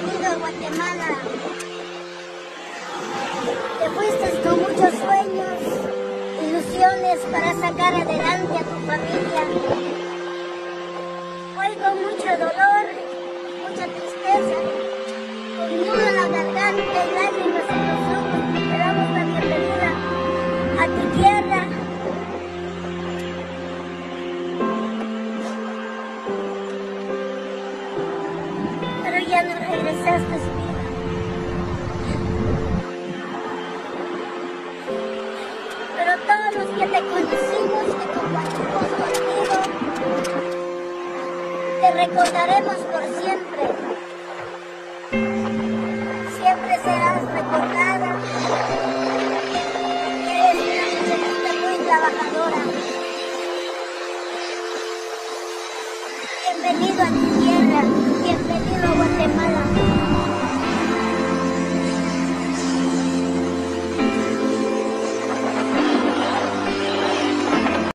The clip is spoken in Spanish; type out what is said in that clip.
bienvenido a Guatemala. Te fuiste con muchos sueños, ilusiones para sacar adelante a tu familia. Hoy con mucho dolor, mucha tristeza, ya no regresaste, vida. Pero todos los que te conocimos, que compartimos contigo, te recordaremos por siempre. Siempre serás recordada. Eres una muchachita muy trabajadora. Bienvenido a tu tierra, bienvenido a.